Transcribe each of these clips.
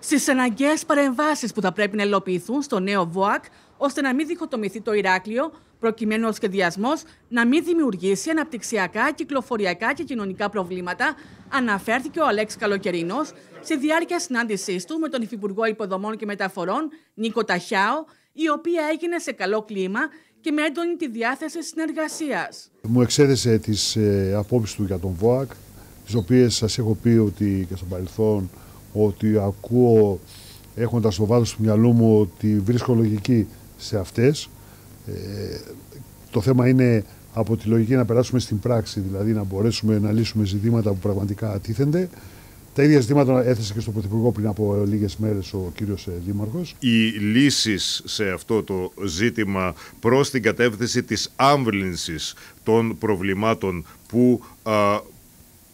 στις αναγκαίες παρεμβάσεις που θα πρέπει να υλοποιηθούν στο νέο ΒΟΑΚ, ώστε να μην διχοτομηθεί το Ηράκλειο, προκειμένου ο σχεδιασμός να μην δημιουργήσει αναπτυξιακά, κυκλοφοριακά και κοινωνικά προβλήματα, αναφέρθηκε ο Αλέξη Καλοκαιρινός στη διάρκεια συνάντησής του με τον Υφυπουργό Υποδομών και Μεταφορών Νίκο Ταχιάο, η οποία έγινε σε καλό κλίμα και με έντονη τη διάθεση συνεργασίας. Μου εξέδεσε τις ε, απόψεις του για τον ΒΟΑΚ, τις οποίες σας έχω πει ότι και στο παρελθόν ότι ακούω έχοντας το βάθος του μυαλού μου ότι βρίσκω λογική σε αυτές. Ε, το θέμα είναι από τη λογική να περάσουμε στην πράξη, δηλαδή να μπορέσουμε να λύσουμε ζητήματα που πραγματικά ατίθενται. Τα ίδια ζητήματα έθεσε και στο Πρωθυπουργό πριν από λίγες μέρες ο κύριος ε, Δήμαρχος. Οι λύσεις σε αυτό το ζήτημα προς την κατεύθυνση της άμβλυνσης των προβλημάτων που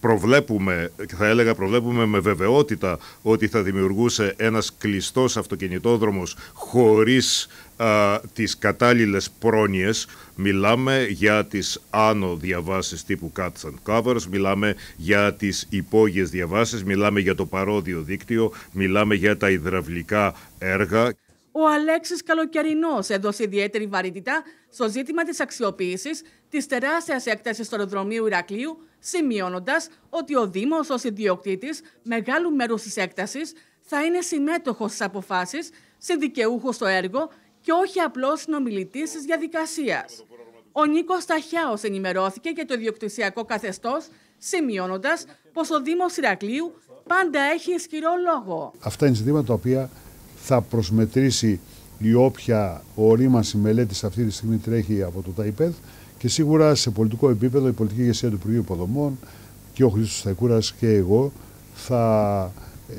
προβλέπουμε, θα έλεγα προβλέπουμε με βεβαιότητα ότι θα δημιουργούσε ένας κλειστός αυτοκινητόδρομος χωρίς α, τις κατάλληλες πρόνοιες. Μιλάμε για τις άνω διαβάσεις τύπου cuts and covers, μιλάμε για τις υπόγειες διαβάσεις, μιλάμε για το παρόδιο δίκτυο, μιλάμε για τα υδραυλικά έργα. Ο Αλέξης Καλοκαιρινός έδωσε ιδιαίτερη βαρύτητα στο ζήτημα της αξιοποίησης της τεράστιας έκτασης του αεροδρομίου Ηρακλείου, σημειώνοντας ότι ο Δήμος ως ιδιοκτήτης μεγάλου μέρους της έκτασης θα είναι συμμέτοχος στις αποφάσεις, συνδικαιούχος στο έργο και όχι απλώς συνομιλητής της διαδικασίας. Ο Νίκος Ταχιάος ενημερώθηκε για το ιδιοκτησιακό καθεστώς, σημειώνοντας πως ο Δήμος Ηρακλείου πάντα έχει ισχυρό λόγο. Αυτά είναι ζητήματα τα οποία θα προσμετρήσει η όποια ορίμανση μελέτης αυτή τη στιγμή τρέχει από το ΤΑΙΠΕΔ και σίγουρα σε πολιτικό επίπεδο η πολιτική ηγεσία του Υπουργείου Υποδομών και ο Χρήστος Σταϊκούρας και εγώ θα ε,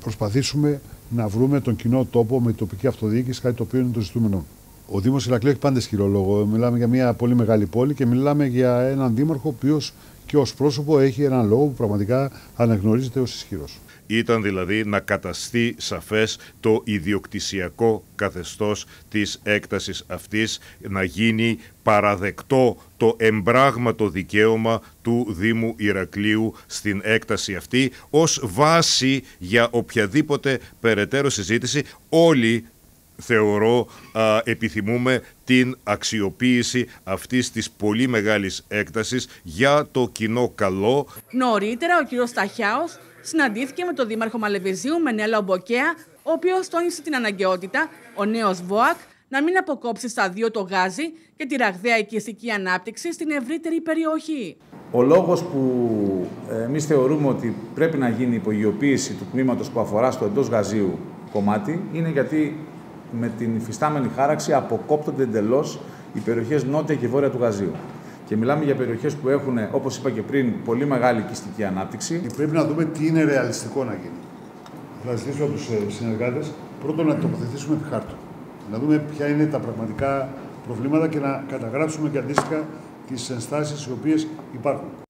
προσπαθήσουμε να βρούμε τον κοινό τόπο με τοπική αυτοδιοίκηση, κάτι το οποίο είναι το ζητούμενο. Ο Δήμος Ηρακλείου έχει πάντα ισχυρό λόγο. Μιλάμε για μια πολύ μεγάλη πόλη και μιλάμε για έναν δήμαρχο ο οποίος και ως πρόσωπο έχει έναν λόγο που πραγματικά αναγνωρίζεται ως ισχυρός. Ήταν δηλαδή να καταστεί σαφές το ιδιοκτησιακό καθεστώς της έκτασης αυτής, να γίνει παραδεκτό το εμπράγματο δικαίωμα του Δήμου Ηρακλείου στην έκταση αυτή ως βάση για οποιαδήποτε περαιτέρω συζήτηση. Όλοι θεωρώ επιθυμούμε την αξιοποίηση αυτής της πολύ μεγάλης έκτασης για το κοινό καλό. Νωρίτερα ο κ. Σταχιάος συναντήθηκε με τον Δήμαρχο Μαλεβιζίου Μενέλα Ομποκέα, ο οποίος τόνισε την αναγκαιότητα ο νέος ΒΟΑΚ να μην αποκόψει στα δύο το γάζι και τη ραγδαία οικιστική ανάπτυξη στην ευρύτερη περιοχή. Ο λόγος που εμείς θεωρούμε ότι πρέπει να γίνει η υπογειοποίηση του τμήματος που αφορά στο εντός γαζίου κομμάτι είναι γιατί με την υφιστάμενη χάραξη αποκόπτονται εντελώς οι περιοχές νότια και βόρεια του γαζίου. Και μιλάμε για περιοχές που έχουν, όπως είπα και πριν, πολύ μεγάλη οικιστική ανάπτυξη. Και πρέπει να δούμε τι είναι ρεαλιστικό να γίνει. Θα ζητήσω από τους ε, συνεργάτες πρώτον να τοποθετήσουμε επί χάρτου. Να δούμε ποια είναι τα πραγματικά προβλήματα και να καταγράψουμε και αντίστοιχα τις ενστάσεις οι οποίες υπάρχουν.